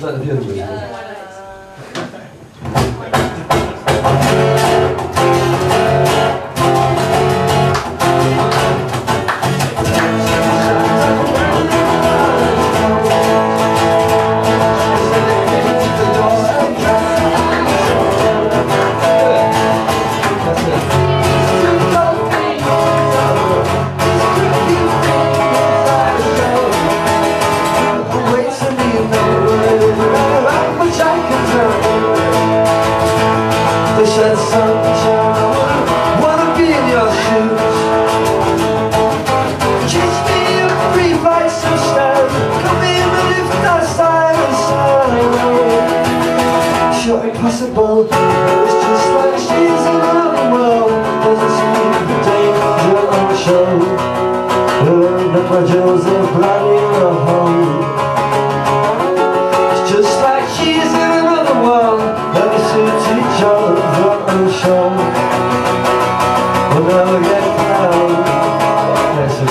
Mano, viu, Shed sunshine, wanna be in your shoes. Me. Come in and lift. Sure impossible, it's just like she's in another world. Doesn't the danger on show. That my Joseph in a hole. It's just like she's in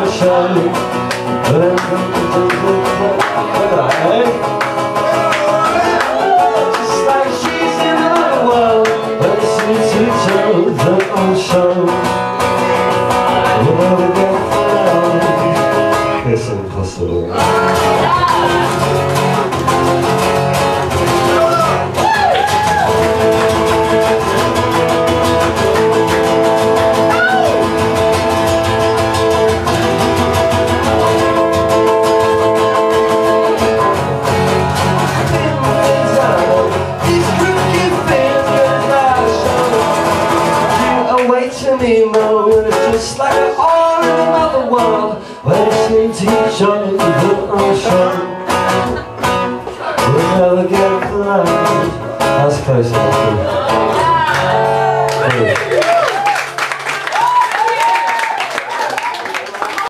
the show. Hey. To me, Mo. It's just like all in another world they see each other on show. We'll never get close. That's close enough.